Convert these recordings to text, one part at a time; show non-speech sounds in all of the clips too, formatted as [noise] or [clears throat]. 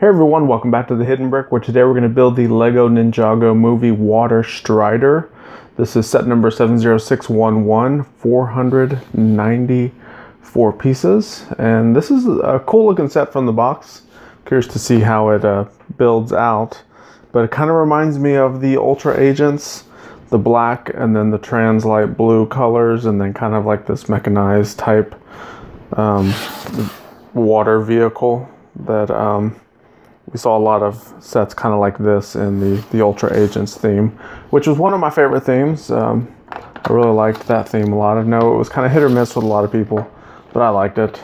Hey everyone, welcome back to the Hidden Brick, where today we're going to build the LEGO Ninjago Movie Water Strider. This is set number 70611, 494 pieces, and this is a cool looking set from the box. Curious to see how it uh, builds out, but it kind of reminds me of the Ultra Agents, the black and then the trans light blue colors, and then kind of like this mechanized type um, water vehicle that um, we saw a lot of sets kind of like this in the, the Ultra Agents theme, which was one of my favorite themes. Um, I really liked that theme a lot. I know it was kind of hit or miss with a lot of people, but I liked it.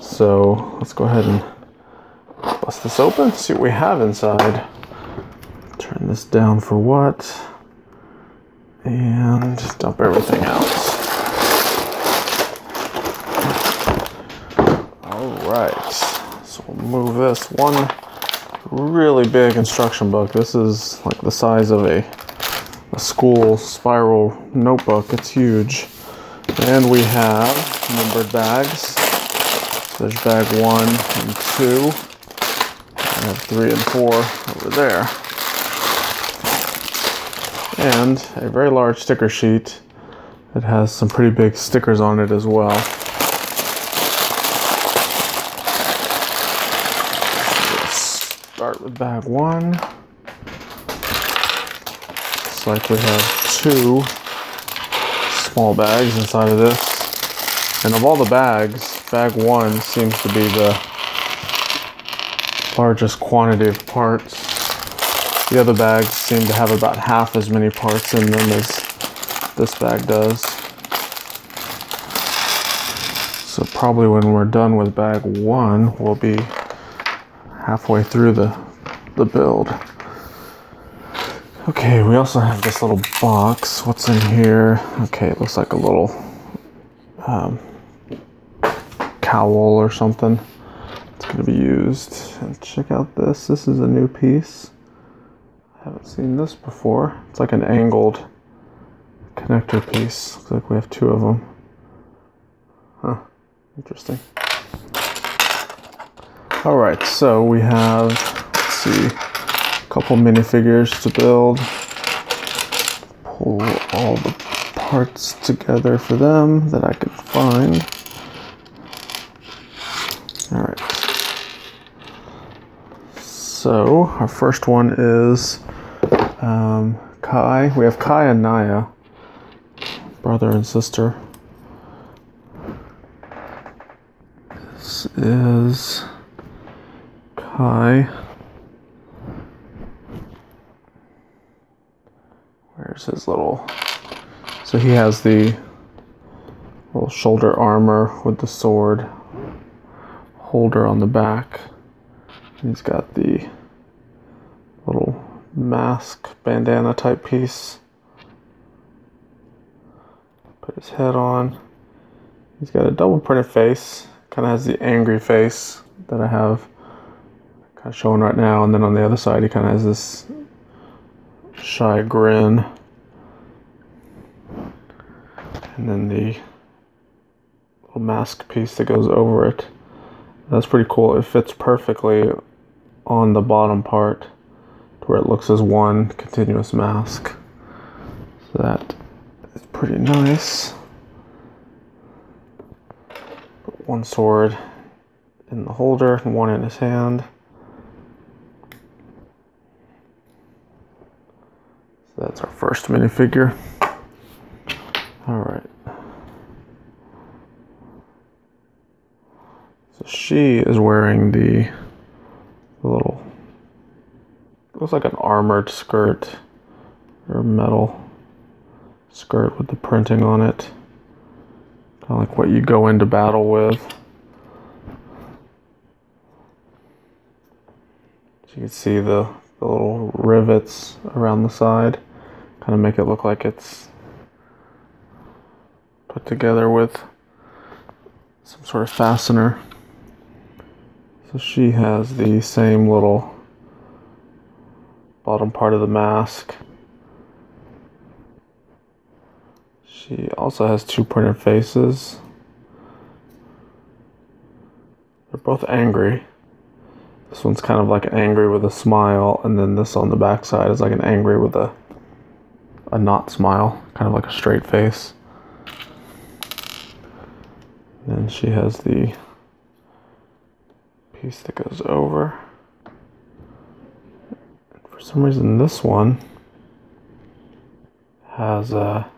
So let's go ahead and bust this open, see what we have inside. Turn this down for what? And dump everything out. All right, so we'll move this one really big instruction book. This is like the size of a, a school spiral notebook. It's huge. And we have numbered bags. There's bag one and two. I have three and four over there. And a very large sticker sheet. It has some pretty big stickers on it as well. start with bag one. Looks like we have two small bags inside of this. And of all the bags, bag one seems to be the largest quantity of parts. The other bags seem to have about half as many parts in them as this bag does. So probably when we're done with bag one, we'll be halfway through the, the build. Okay, we also have this little box. What's in here? Okay, it looks like a little um, cowl or something. It's going to be used. And check out this. This is a new piece. I haven't seen this before. It's like an angled connector piece. Looks like we have two of them. Huh. Interesting. All right, so we have, see, a couple minifigures to build. Pull all the parts together for them that I can find. All right. So our first one is um, Kai. We have Kai and Nya, brother and sister. This is Kai. Where's his little. So he has the little shoulder armor with the sword holder on the back. He's got the little mask bandana type piece. Put his head on. He's got a double printed face. Kind of has the angry face that I have kind of showing right now. And then on the other side, he kind of has this shy grin. And then the little mask piece that goes over it. That's pretty cool. It fits perfectly on the bottom part to where it looks as one continuous mask. So that is pretty nice. Put one sword in the holder and one in his hand. So that's our first minifigure. All right. So she is wearing the, the little, looks like an armored skirt or metal skirt with the printing on it. Kind of like what you go into battle with. So you can see the the little rivets around the side kind of make it look like it's put together with some sort of fastener. So she has the same little bottom part of the mask. She also has two printed faces. They're both angry. This one's kind of like angry with a smile, and then this on the back side is like an angry with a a not smile, kind of like a straight face. Then she has the piece that goes over. For some reason, this one has a.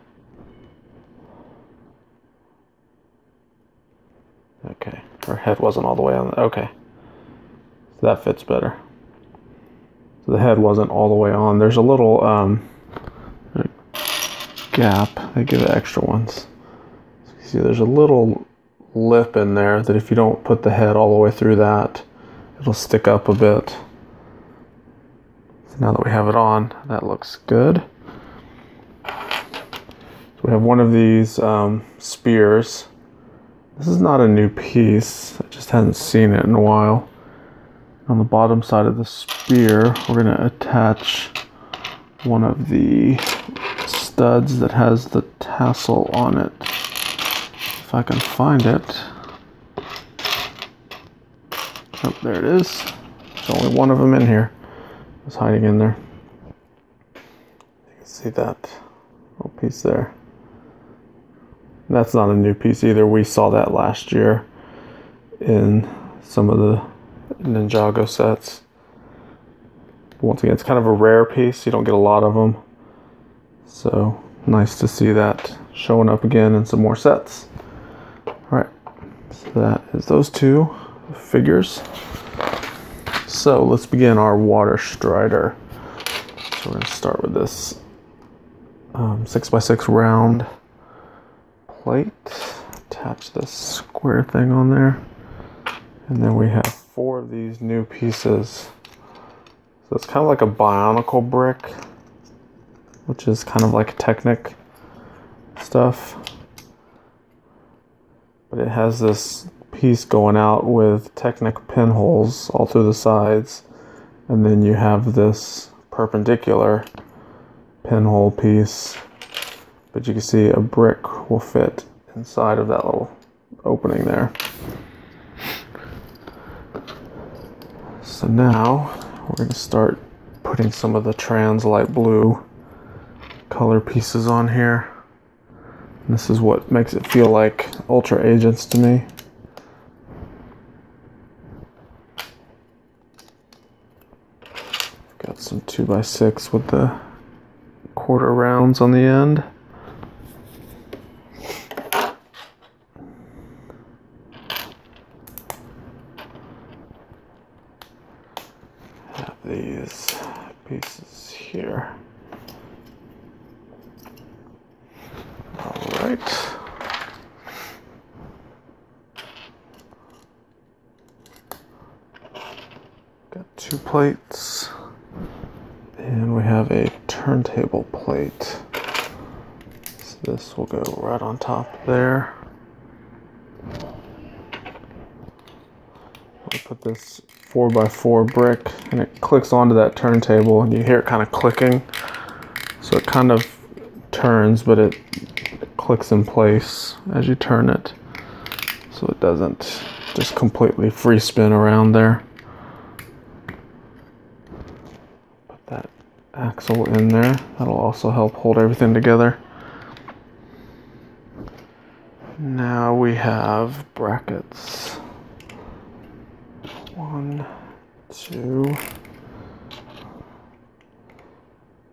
Okay, her head wasn't all the way on. The, okay, so that fits better. So the head wasn't all the way on. There's a little um, gap. They give it extra ones. So you see, there's a little lip in there that if you don't put the head all the way through that, it'll stick up a bit. So now that we have it on, that looks good. So we have one of these um, spears. This is not a new piece. I just hadn't seen it in a while. On the bottom side of the spear, we're going to attach one of the studs that has the tassel on it. If I can find it. Oh, there it is. There's only one of them in here. It's hiding in there. You can see that little piece there. That's not a new piece either. We saw that last year in some of the Ninjago sets. Once again, it's kind of a rare piece. You don't get a lot of them. So nice to see that showing up again in some more sets. All right, so that is those two figures. So let's begin our water strider. So we're gonna start with this um, six by six round plate. Attach this square thing on there. And then we have four of these new pieces. So it's kind of like a bionicle brick, which is kind of like Technic stuff. But it has this piece going out with Technic pinholes all through the sides. And then you have this perpendicular pinhole piece but you can see a brick will fit inside of that little opening there. So now we're going to start putting some of the trans light blue color pieces on here. And this is what makes it feel like Ultra Agents to me. Some 2x6 with the quarter rounds on the end. Have these pieces here. All right. Got two plates have a turntable plate. So this will go right on top there. We'll put this 4x4 brick and it clicks onto that turntable and you hear it kind of clicking. So it kind of turns, but it clicks in place as you turn it. So it doesn't just completely free spin around there. Put that axle in there. That'll also help hold everything together. Now we have brackets. One, two,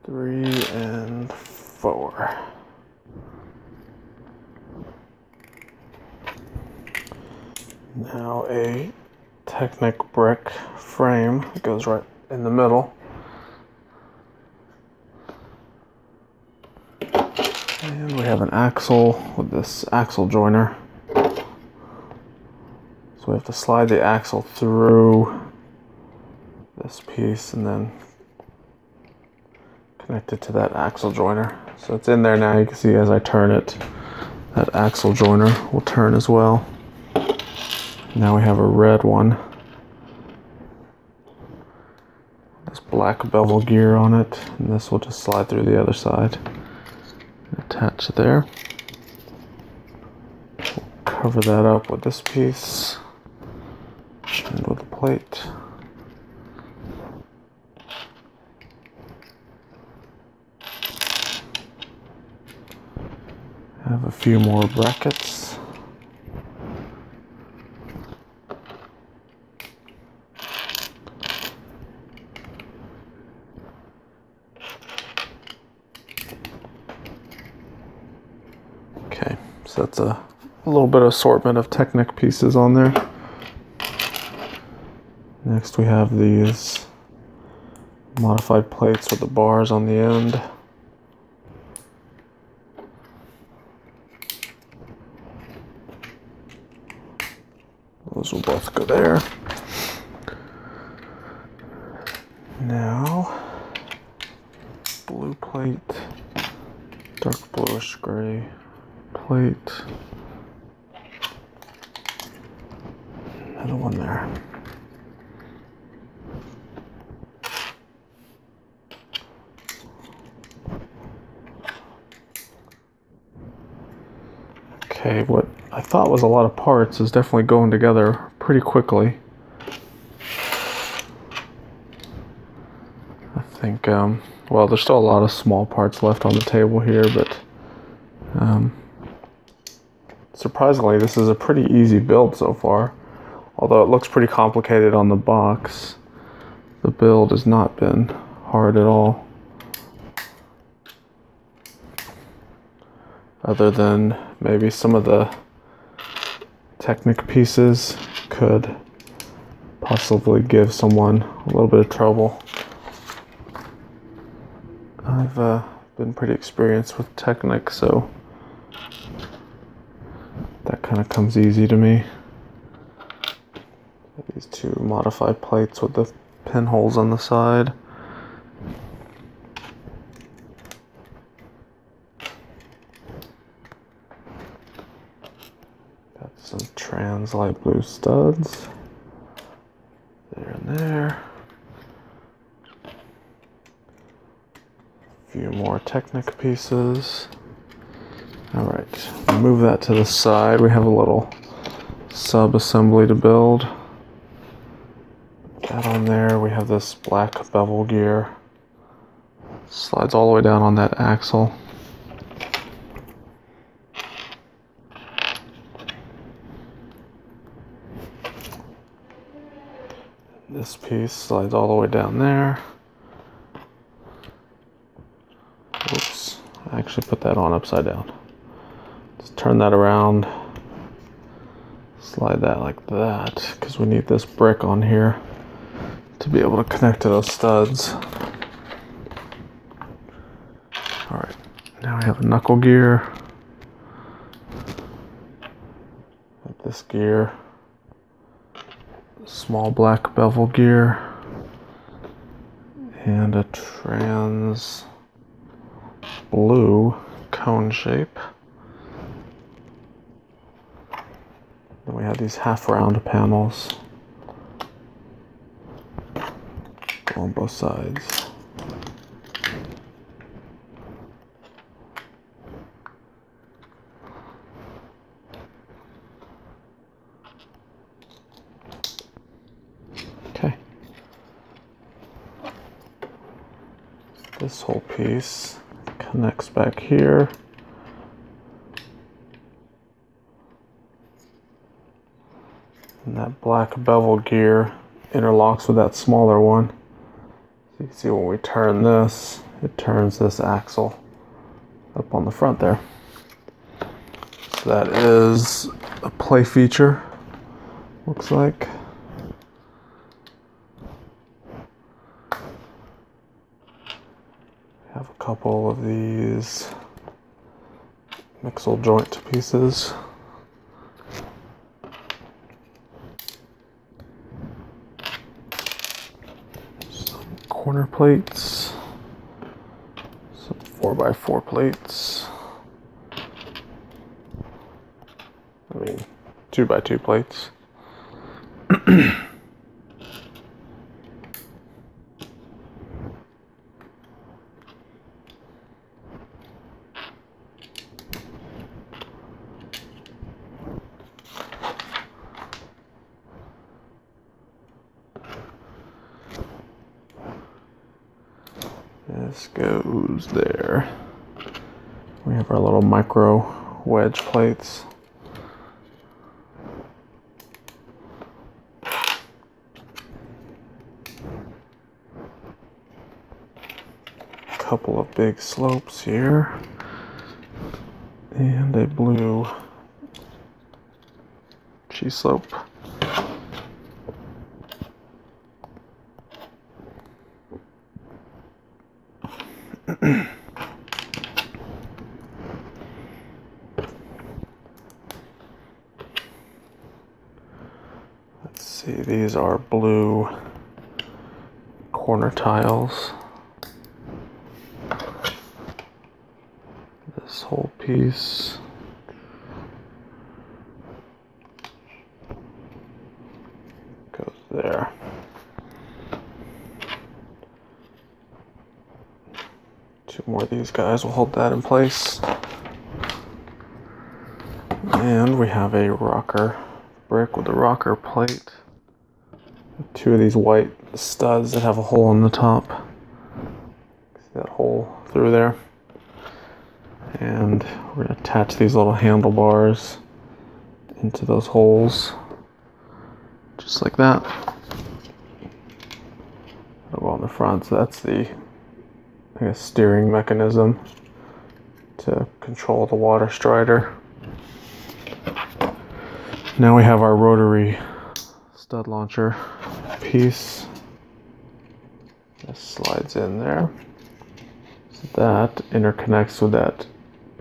three, and four. Now a Technic brick frame goes right in the middle. And we have an axle with this axle joiner. So we have to slide the axle through this piece and then connect it to that axle joiner. So it's in there now. You can see as I turn it, that axle joiner will turn as well. Now we have a red one. This black bevel gear on it, and this will just slide through the other side attach there. We'll cover that up with this piece and with the plate. Have a few more brackets. Of assortment of Technic pieces on there. Next we have these modified plates with the bars on the end. Those will both go there. Now, blue plate, dark bluish gray plate. Another one there. Okay, what I thought was a lot of parts is definitely going together pretty quickly. I think, um, well, there's still a lot of small parts left on the table here, but um, surprisingly, this is a pretty easy build so far. Although it looks pretty complicated on the box, the build has not been hard at all. Other than maybe some of the Technic pieces could possibly give someone a little bit of trouble. I've uh, been pretty experienced with Technic, so that kind of comes easy to me. These two modified plates with the pinholes on the side. some trans light blue studs. There and there. A few more Technic pieces. All right, move that to the side. We have a little sub-assembly to build. That on there. We have this black bevel gear. Slides all the way down on that axle. Piece slides all the way down there. Oops, I actually put that on upside down. Just turn that around. Slide that like that, because we need this brick on here to be able to connect to those studs. All right, now we have a knuckle gear. This gear small black bevel gear and a trans blue cone shape. Then we have these half round panels on both sides. This whole piece connects back here. And that black bevel gear interlocks with that smaller one. So you can see when we turn this, it turns this axle up on the front there. So that is a play feature, looks like. have a couple of these mixel joint pieces. Some corner plates, some 4x4 plates. I mean, 2x2 plates. [clears throat] Micro wedge plates. A couple of big slopes here. And a blue G slope. Let's see, these are blue corner tiles. This Goes there. Two more of these guys will hold that in place. And we have a rocker brick with a rocker plate. Two of these white studs that have a hole in the top. See that hole through there? And we're gonna attach these little handlebars into those holes. Just like that. Go on the front, so that's the I guess, steering mechanism to control the water strider. Now we have our rotary stud launcher piece. This slides in there. So that interconnects with that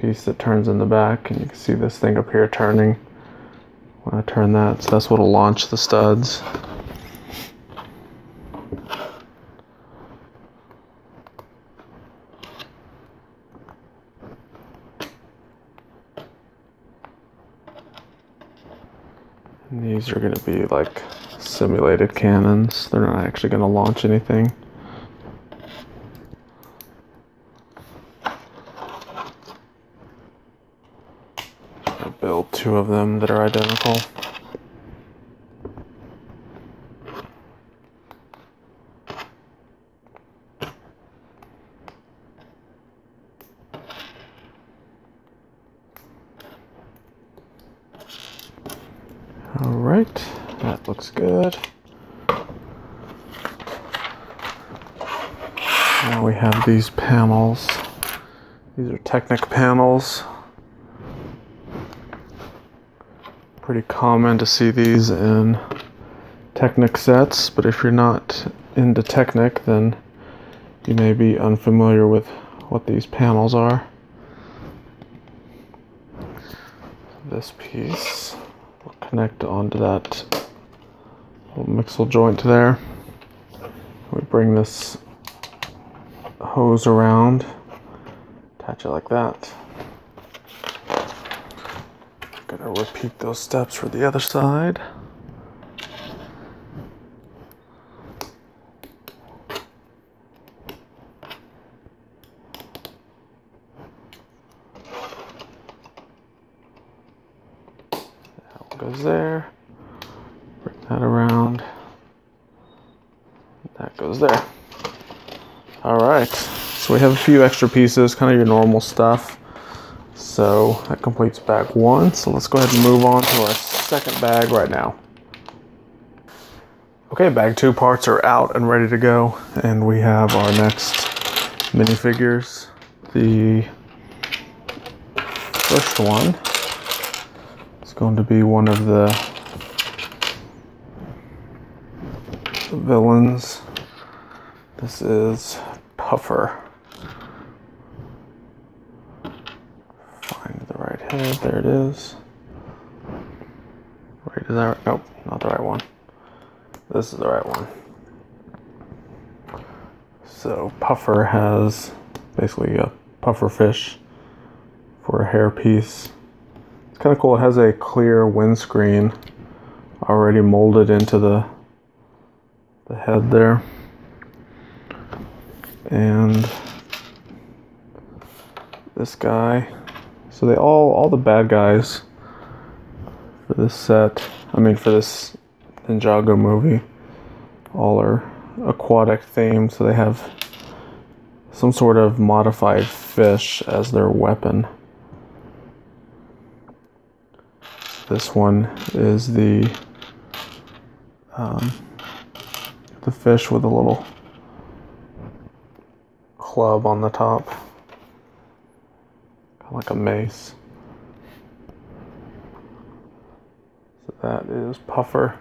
piece that turns in the back, and you can see this thing up here turning when I turn that. So that's what'll launch the studs. And these are going to be like simulated cannons. They're not actually going to launch anything. Build two of them that are identical. All right, that looks good. Now we have these panels. These are Technic panels. Pretty common to see these in Technic sets, but if you're not into Technic, then you may be unfamiliar with what these panels are. This piece will connect onto that little mixel joint there. We bring this hose around, attach it like that. Gonna repeat those steps for the other side. That goes there. Bring that around. That goes there. All right. So we have a few extra pieces, kind of your normal stuff. So that completes bag one. So let's go ahead and move on to our second bag right now. Okay, bag two parts are out and ready to go. And we have our next minifigures. The first one is going to be one of the villains. This is Puffer. There it is. Right, is that? Nope, not the right one. This is the right one. So Puffer has basically a puffer fish for a hair piece. It's kind of cool. It has a clear windscreen already molded into the the head there. And this guy. So they all all the bad guys for this set. I mean for this Ninjago movie all are aquatic themed, so they have some sort of modified fish as their weapon. This one is the um, the fish with a little club on the top, like a mace. So that is puffer.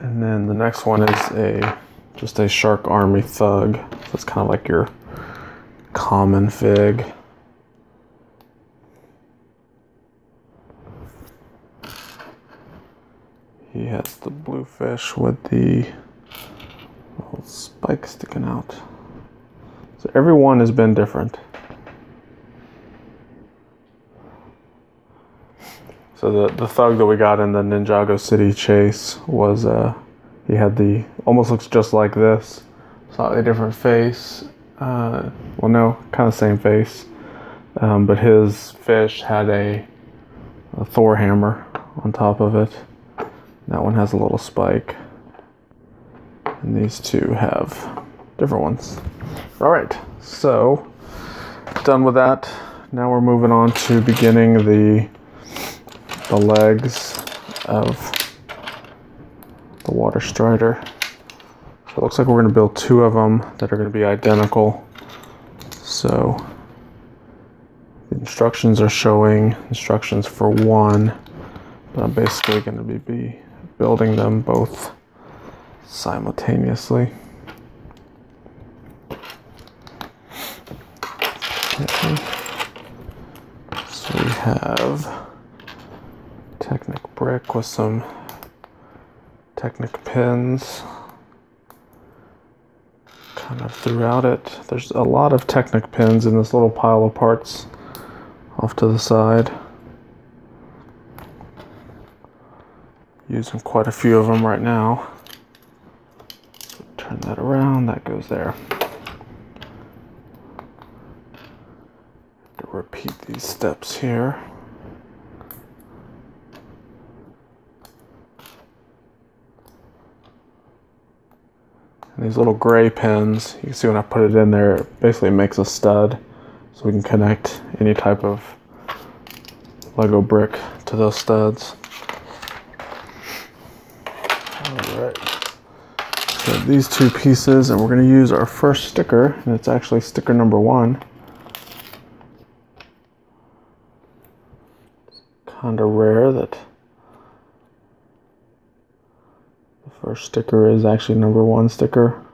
And then the next one is a just a shark army thug. So it's kind of like your common fig. He has the blue fish with the little spike sticking out. So every one has been different. So the, the thug that we got in the Ninjago City chase was uh he had the almost looks just like this, slightly different face. Uh, well, no, kind of same face, um, but his fish had a, a Thor hammer on top of it. That one has a little spike, and these two have different ones. All right, so done with that. Now we're moving on to beginning the the legs of the water strider. So it looks like we're going to build two of them that are going to be identical. So the instructions are showing instructions for one, but I'm basically going to be, be building them both simultaneously. Okay. So we have Technic brick with some Technic pins kind of throughout it. There's a lot of Technic pins in this little pile of parts off to the side. Using quite a few of them right now. Turn that around, that goes there. To repeat these steps here. These little gray pins, you can see when I put it in there, it basically makes a stud so we can connect any type of Lego brick to those studs. Alright, so these two pieces, and we're going to use our first sticker, and it's actually sticker number one. Kind of rare that First sticker is actually number one sticker.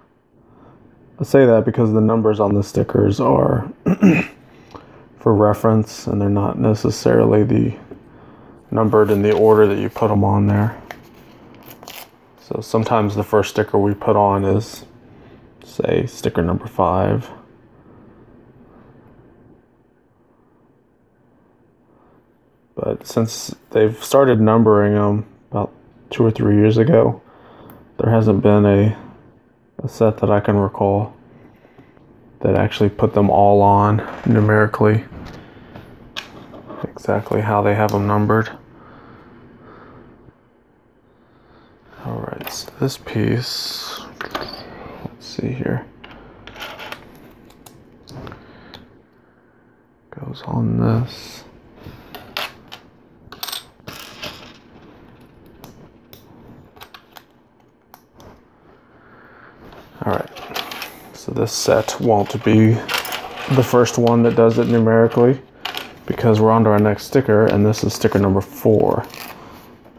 I say that because the numbers on the stickers are [clears throat] for reference and they're not necessarily the numbered in the order that you put them on there. So sometimes the first sticker we put on is, say, sticker number five. But since they've started numbering them about two or three years ago, there hasn't been a, a set that I can recall that actually put them all on numerically exactly how they have them numbered. Alright, so this piece, let's see here, goes on this. All right, so this set won't be the first one that does it numerically because we're on to our next sticker and this is sticker number four.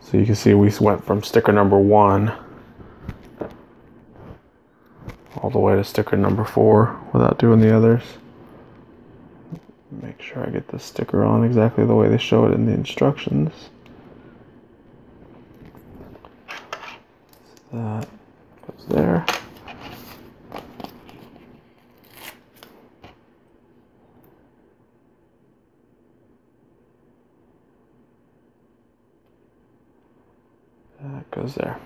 So you can see we went from sticker number one all the way to sticker number four without doing the others. Make sure I get the sticker on exactly the way they show it in the instructions. That goes there. That goes there.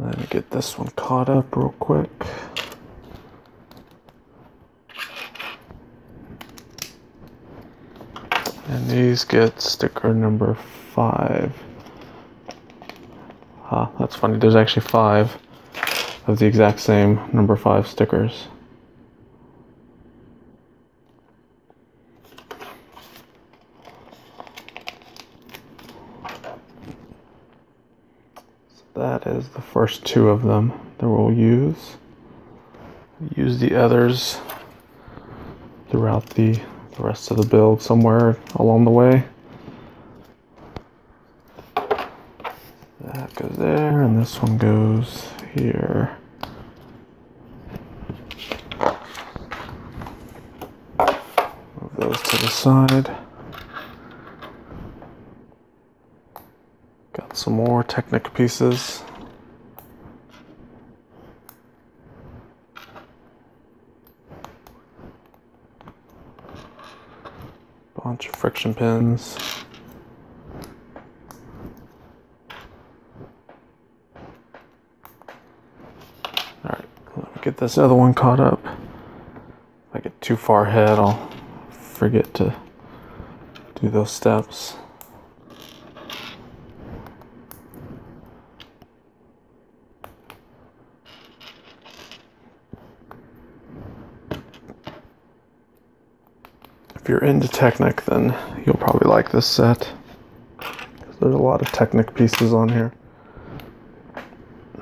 Let me get this one caught up real quick. And these get sticker number five. Huh, that's funny. There's actually five of the exact same number five stickers. So that is the first two of them that we'll use. Use the others throughout the, the rest of the build somewhere along the way. That goes there, and this one goes here. Move those to the side. Got some more Technic pieces. Bunch of friction pins. Alright, let me get this other one caught up. If I get too far ahead, I'll forget to do those steps. If you're into Technic, then you'll probably like this set. There's a lot of Technic pieces on here.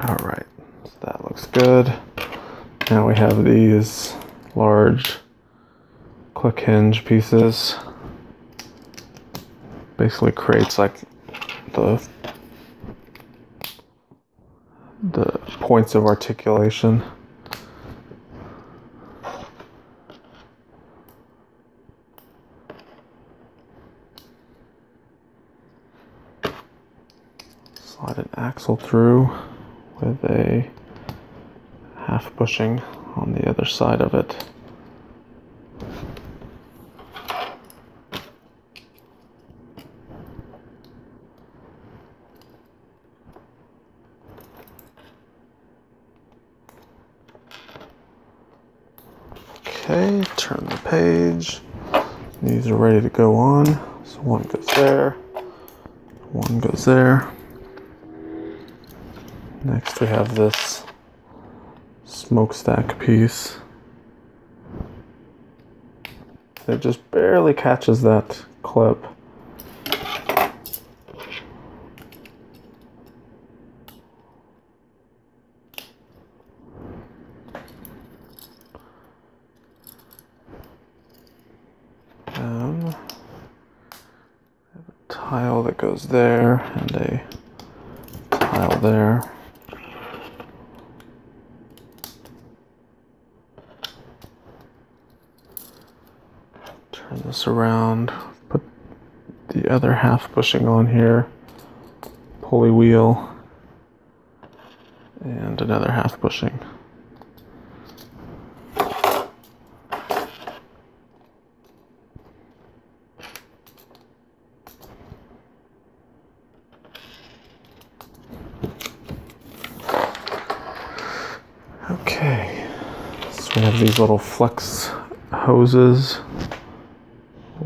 All right, so that looks good. Now we have these large click hinge pieces. Basically creates like the the points of articulation. slide an axle through with a bushing on the other side of it. Okay, turn the page. These are ready to go on. So one goes there, one goes there. Next we have this smokestack piece. It just barely catches that clip. Um, have a tile that goes there and a tile there. Turn this around, put the other half bushing on here, pulley wheel, and another half bushing. Okay, so we have these little flex hoses.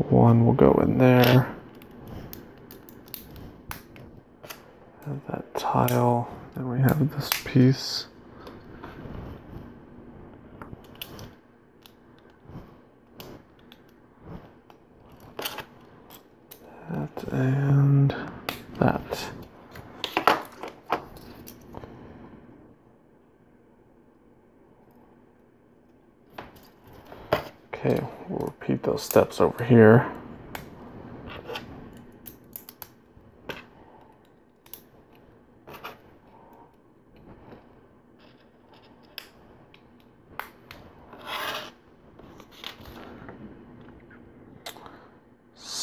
One will go in there. Have Then we have this piece. That and that. Okay, we'll repeat those steps over here.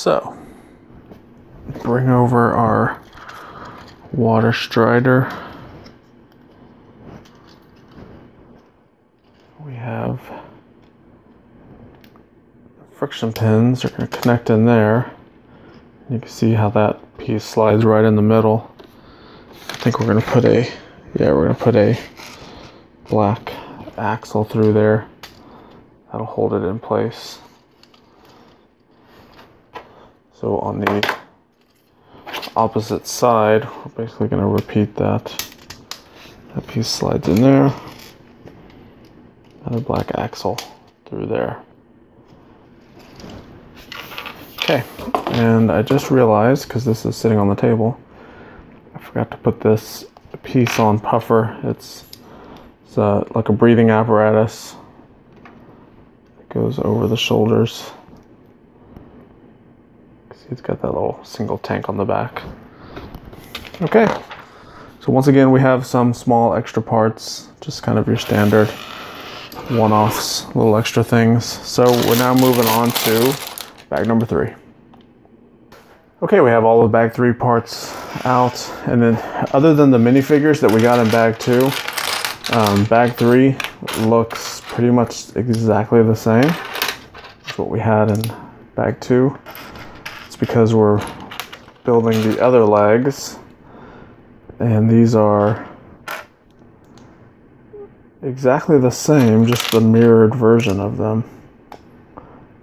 So, bring over our water strider. We have friction pins are going to connect in there. You can see how that piece slides right in the middle. I think we're going to put a, yeah, we're going to put a black axle through there. That'll hold it in place. So on the opposite side, we're basically going to repeat that. That piece slides in there. And a black axle through there. Okay, and I just realized, because this is sitting on the table, I forgot to put this piece on puffer. It's, it's a, like a breathing apparatus. It goes over the shoulders. It's got that little single tank on the back. Okay, so once again, we have some small extra parts, just kind of your standard one-offs, little extra things. So we're now moving on to bag number three. Okay, we have all the bag three parts out. And then other than the minifigures that we got in bag two, um, bag three looks pretty much exactly the same as what we had in bag two. Because we're building the other legs and these are exactly the same, just the mirrored version of them.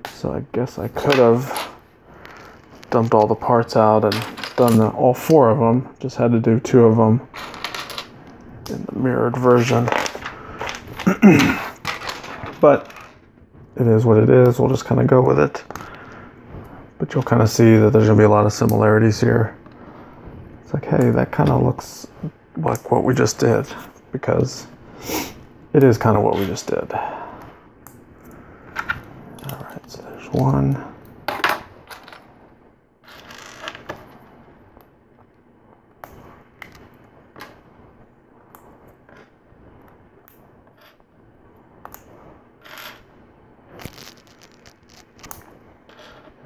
So I guess I could have dumped all the parts out and done the, all four of them. Just had to do two of them in the mirrored version. [clears throat] but it is what it is. We'll just kind of go with it. But you'll kind of see that there's going to be a lot of similarities here. It's like, hey, that kind of looks like what we just did because it is kind of what we just did. All right, so there's one.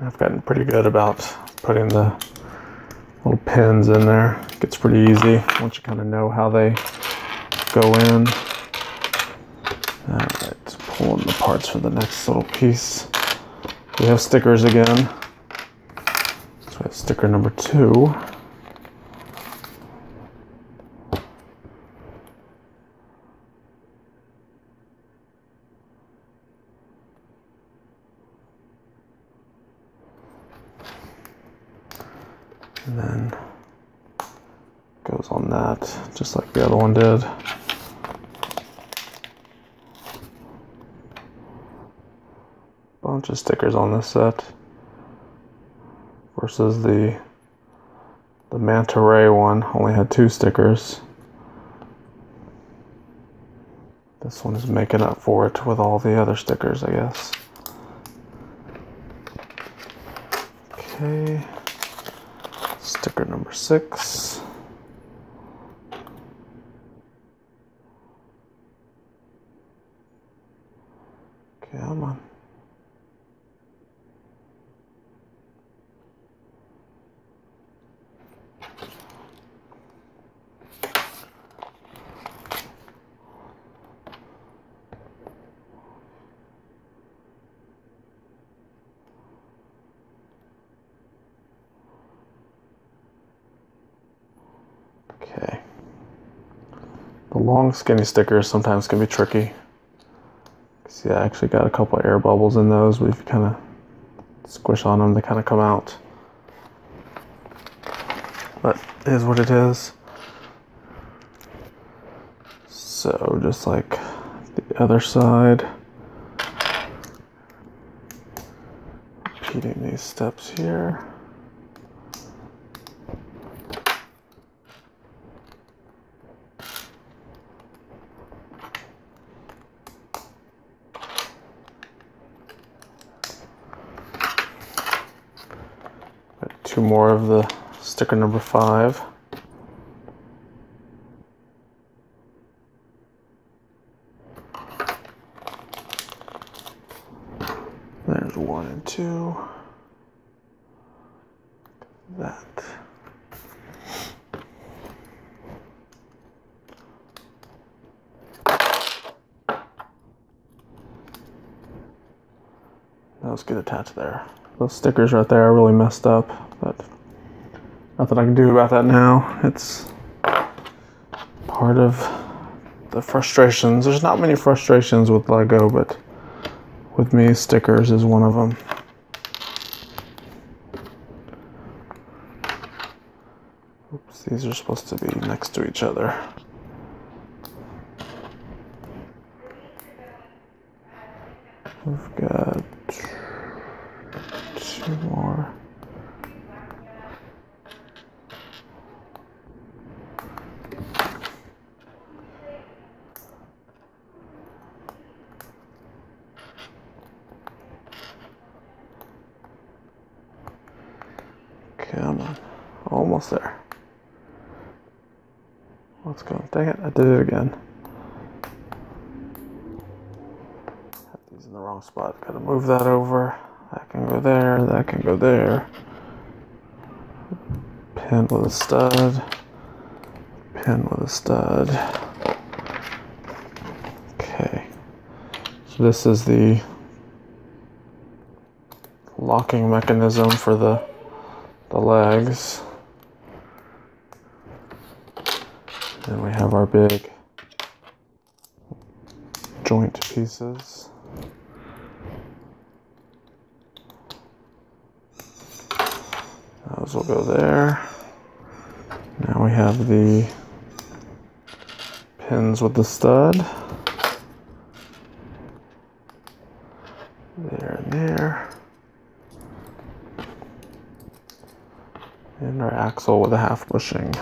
I've gotten pretty good about putting the little pins in there. It gets pretty easy once you kind of know how they go in. All right, pulling the parts for the next little piece. We have stickers again. So we have sticker number two. And then goes on that, just like the other one did. Bunch of stickers on this set versus the the Manta Ray one only had two stickers. This one is making up for it with all the other stickers, I guess. Okay. Sticker number six. Come on. Okay. The long skinny stickers sometimes can be tricky. See, I actually got a couple air bubbles in those, We've kind of squish on them, they kind of come out. But is what it is. So just like the other side, repeating these steps here. Two more of the sticker number five. There's one and two. That. Those get attached there. Those stickers right there are really messed up, Nothing I can do about that now. It's part of the frustrations. There's not many frustrations with Lego, but with me, stickers is one of them. Oops, these are supposed to be next to each other. Pin with a stud. Pin with a stud. Okay. So this is the locking mechanism for the the legs. Then we have our big joint pieces. Those will go there. Now we have the pins with the stud. There and there. And our axle with a half bushing.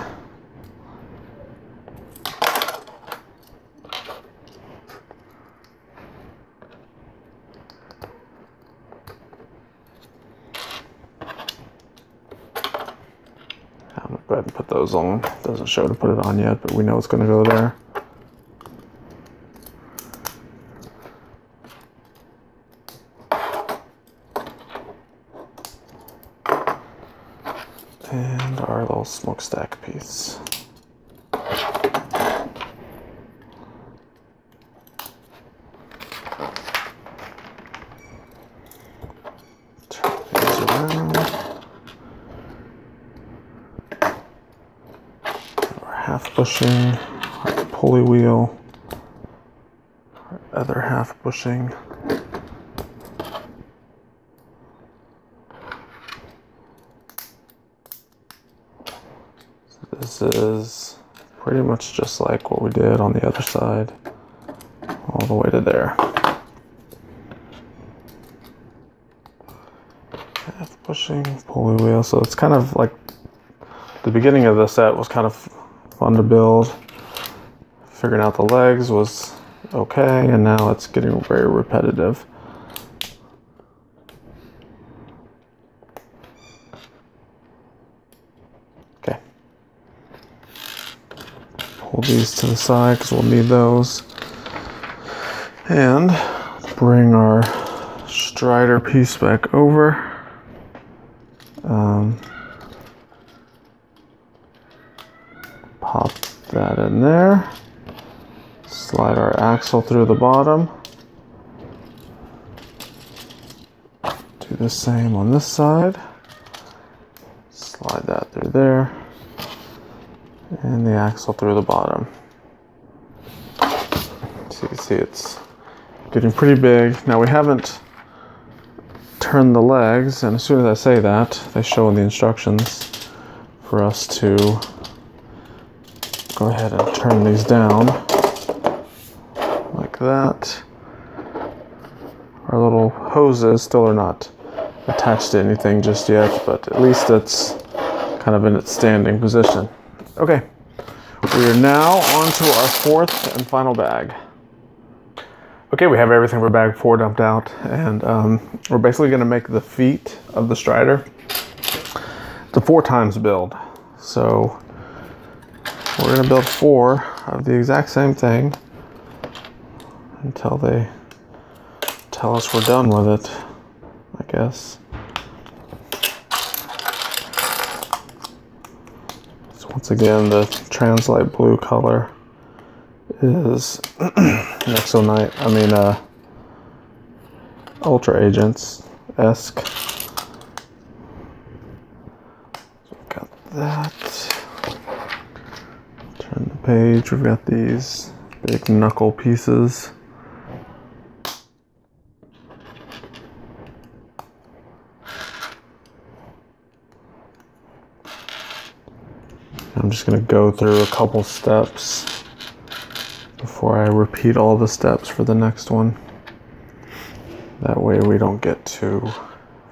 I'm gonna go ahead and put those on. Doesn't show to put it on yet, but we know it's gonna go there. And our little smokestack piece. Turn these around. Our half bushing, our pulley wheel, our other bushing. This is pretty much just like what we did on the other side, all the way to there. Half bushing, pulley wheel. So it's kind of like the beginning of the set was kind of fun to build. Figuring out the legs was okay, and now it's getting very repetitive. Okay. Pull these to the side because we'll need those. And bring our Strider piece back over. Um, pop that in there. Slide our axle through the bottom. Do the same on this side. Slide that through there. And the axle through the bottom. So you can see it's getting pretty big. Now we haven't turned the legs, and as soon as I say that, they show in the instructions for us to go ahead and turn these down that. Our little hoses still are not attached to anything just yet, but at least it's kind of in its standing position. Okay, we are now on to our fourth and final bag. Okay, we have everything for bag four dumped out, and um, we're basically going to make the feet of the Strider. It's a four times build, so we're going to build four of the exact same thing until they tell us we're done with it, I guess. So once again, the Translite blue color is [clears throat] Nexo Knights, I mean, uh, Ultra Agents esque. So we've got that. Turn the page, we've got these big knuckle pieces. I'm just going to go through a couple steps before I repeat all the steps for the next one. That way we don't get too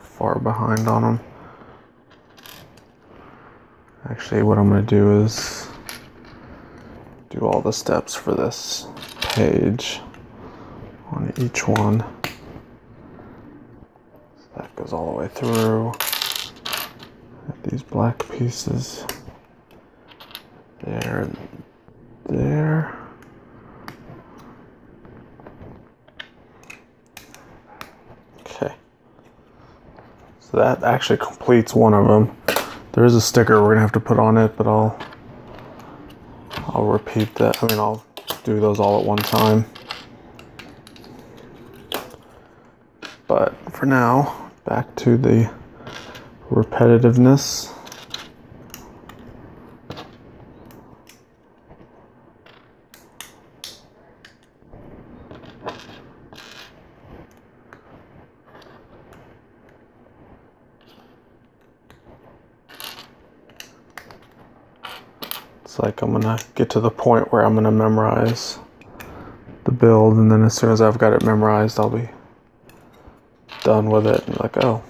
far behind on them. Actually, what I'm going to do is do all the steps for this page on each one. So that goes all the way through. These black pieces there there. Okay. So that actually completes one of them. There is a sticker we're gonna have to put on it, but I'll I'll repeat that. I mean, I'll do those all at one time. But for now, back to the repetitiveness. Like I'm gonna get to the point where I'm gonna memorize the build and then as soon as I've got it memorized I'll be done with it and like oh.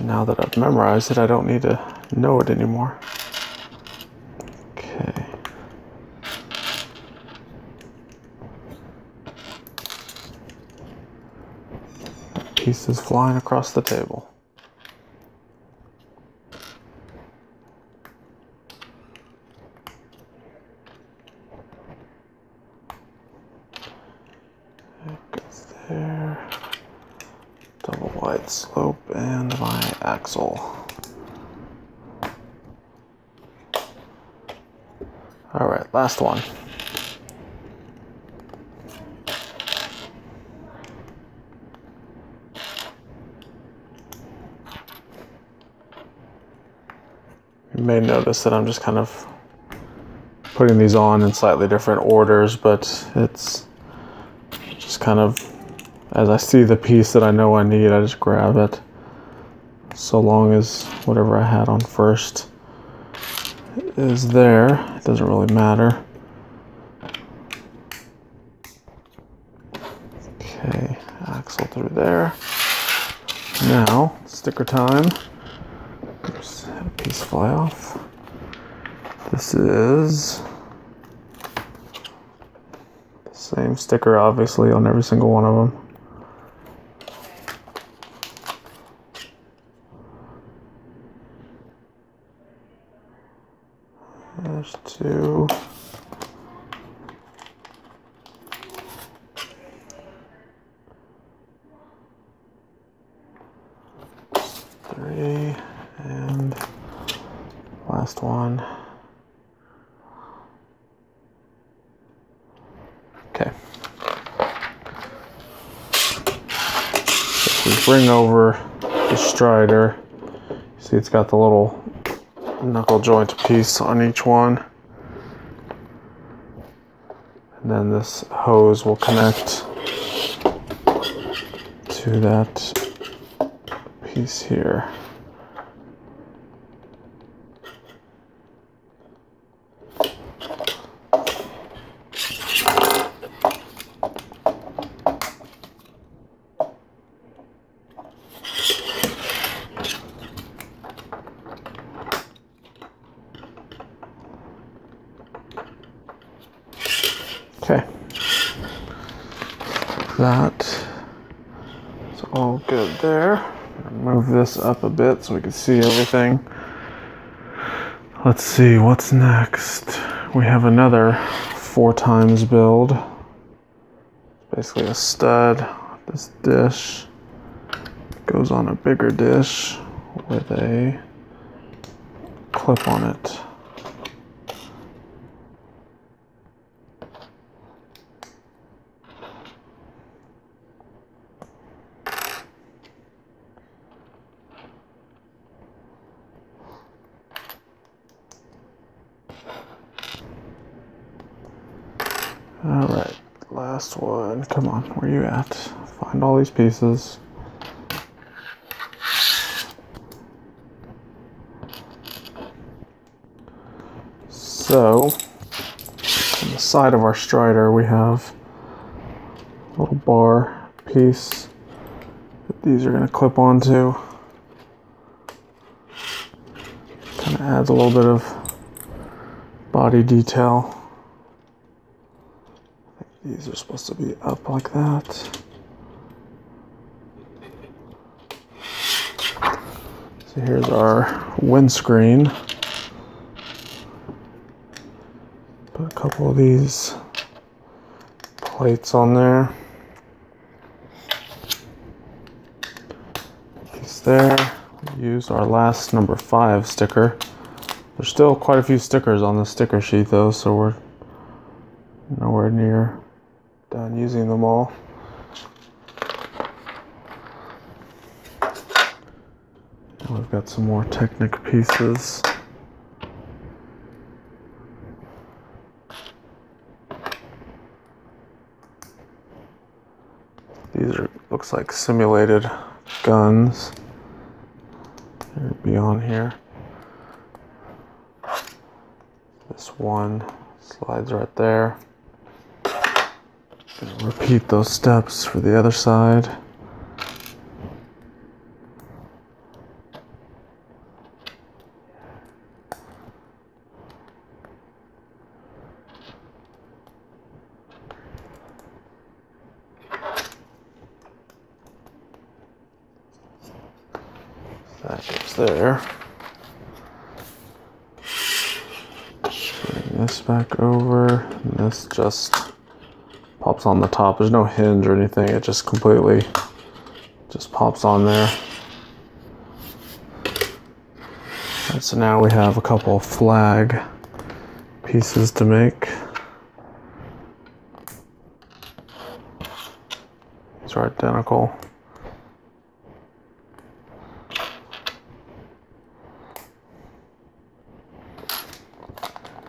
Now that I've memorized it I don't need to know it anymore. Okay. Pieces flying across the table slope and axle. All right, last one. You may notice that I'm just kind of putting these on in slightly different orders, but it's just kind of as I see the piece that I know I need, I just grab it. So long as whatever I had on first is there, it doesn't really matter. Okay, axle through there. Now, sticker time. A piece fly off. This is the same sticker, obviously, on every single one of them. There's two. Three. And last one. Okay. We bring over the strider. See, it's got the little knuckle joint piece on each one. And then this hose will connect to that piece here. Okay. That is all good there. Move this up a bit so we can see everything. Let's see what's next. We have another four times build. Basically a stud. This dish goes on a bigger dish with a clip on it. All right, last one. Come on, where you at? Find all these pieces. So, on the side of our strider, we have a little bar piece that these are going to clip onto. Kind of adds a little bit of body detail. These are supposed to be up like that. So here's our windscreen. Put a couple of these plates on there. These there. Use our last number five sticker. There's still quite a few stickers on the sticker sheet though, so we're nowhere near done using them all. And we've got some more Technic pieces. These are looks like simulated guns. They're beyond here. This one slides right there. Repeat those steps for the other side. That goes there. Bring this back over. This just pops on the top. There's no hinge or anything. It just completely just pops on there. And so now we have a couple flag pieces to make. These are identical.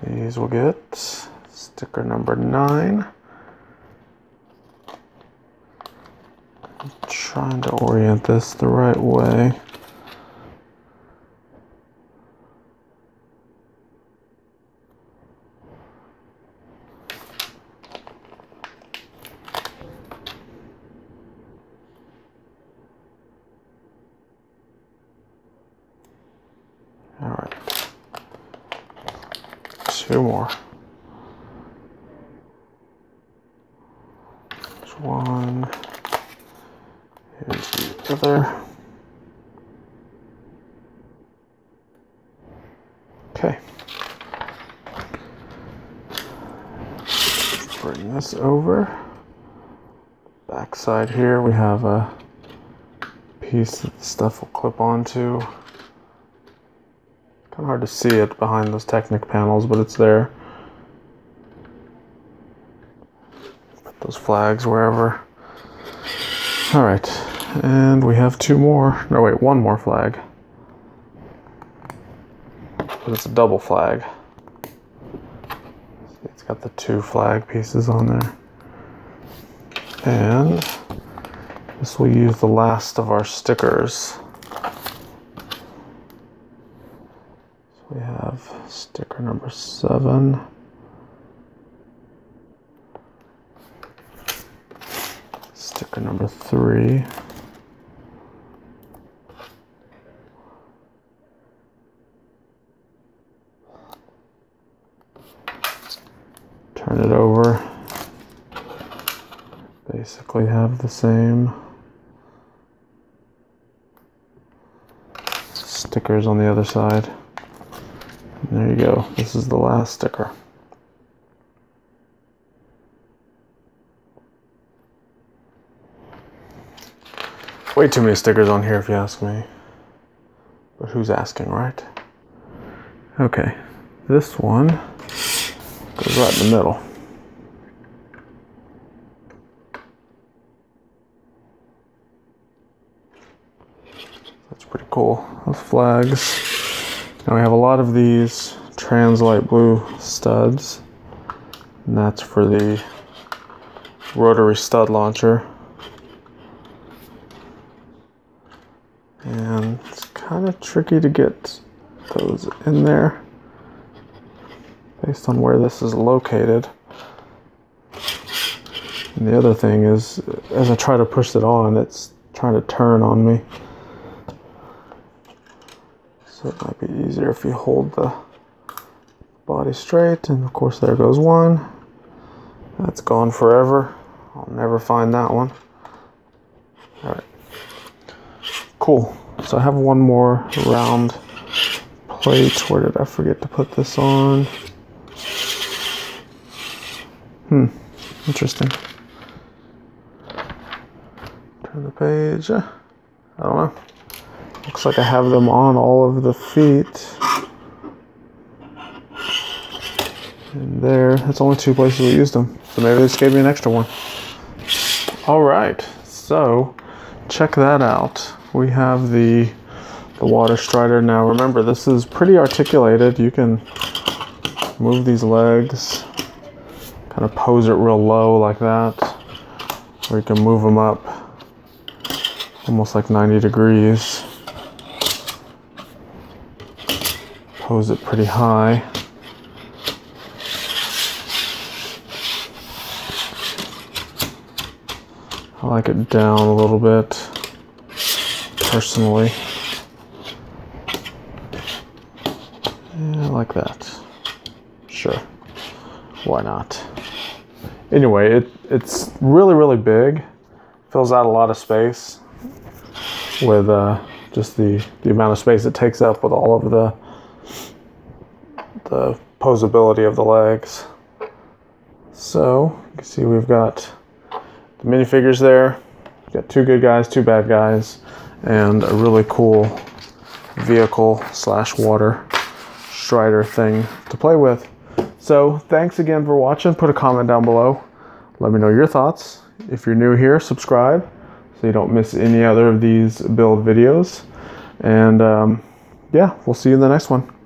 These will get sticker number nine. I'm trying to orient this the right way. All right. Two more. There's one. Here's the other. Okay. Bring this over. Backside here, we have a piece that the stuff will clip onto. Kind of hard to see it behind those Technic panels, but it's there. Put those flags wherever. All right, and we have two more. No, wait, one more flag. But it's a double flag. It's got the two flag pieces on there. And will use the last of our stickers. So we have sticker number seven. Sticker number three. Turn it over. Basically have the same stickers on the other side. There you go. This is the last sticker. Way too many stickers on here if you ask me. But who's asking, right? Okay, this one goes right in the middle. That's pretty Those flags. Now we have a lot of these Translite blue studs. And that's for the rotary stud launcher. And it's kind of tricky to get those in there. based on where this is located. And the other thing is, as I try to push it on, it's trying to turn on me. So it might be easier if you hold the body straight. And of course, there goes one. That's gone forever. I'll never find that one. All right. Cool. So I have one more round plate. Where did I forget to put this on? Hmm. Interesting. Turn the page. I don't know. Looks like I have them on all of the feet. And there, that's only two places we used them. So maybe they just gave me an extra one. All right, so check that out. We have the the water strider. Now remember, this is pretty articulated. You can move these legs, kind of pose it real low like that. Or you can move them up almost like 90 degrees. Pose it pretty high. I like it down a little bit, personally. Yeah, like that. Sure. Why not? Anyway, it, it's really, really big. Fills out a lot of space with uh, just the, the amount of space it takes up with all of the the posability of the legs. So you can see we've got the minifigures there. We've got two good guys, two bad guys, and a really cool vehicle slash water strider thing to play with. So thanks again for watching. Put a comment down below. Let me know your thoughts. If you're new here, subscribe so you don't miss any other of these build videos. And um, yeah, we'll see you in the next one.